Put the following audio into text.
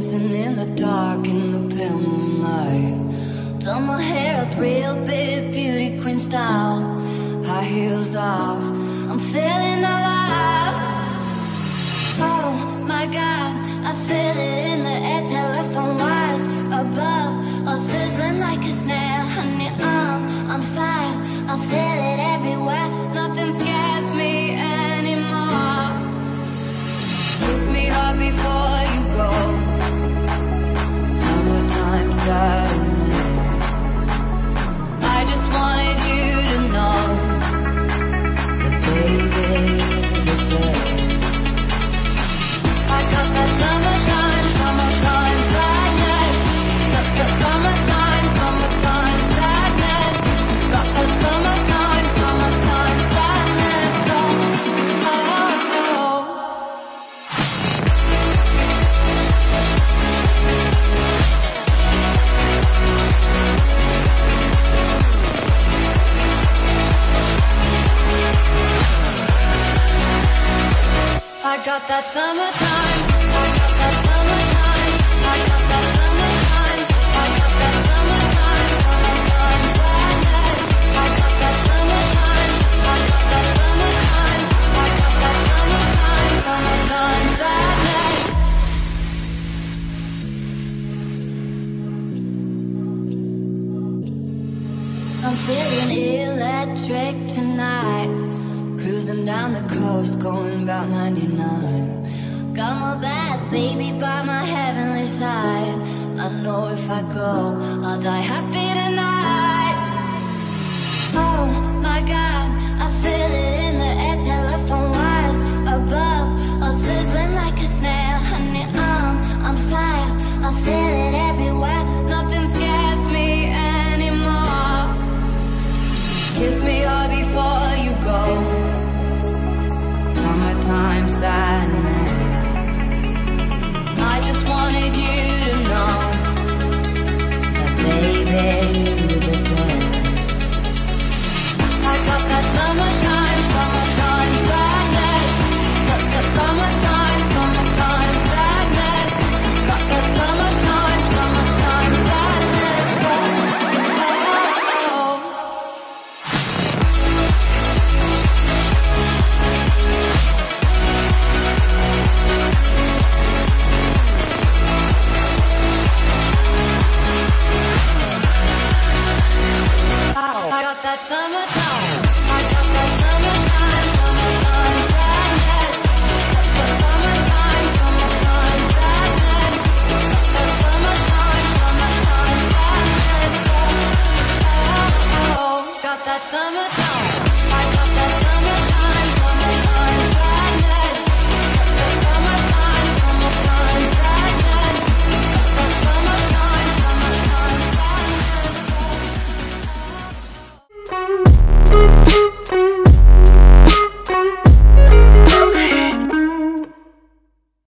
dancing in the dark in the I got that summertime. I got that summertime. I got that summertime. I got that summertime. Summertime sadness. I got that summertime. I got that summertime. I got that summertime. Summertime sadness. I'm feeling electric tonight. Down the coast, going about 99. Got my bad baby by my heavenly side. I know if I go, I'll die happy tonight. Oh my god, I feel it in the air, telephone wires above, all sizzling like a snare. Honey, I'm on fire, I feel it everywhere. Nothing scares me anymore. Kiss me Sadness.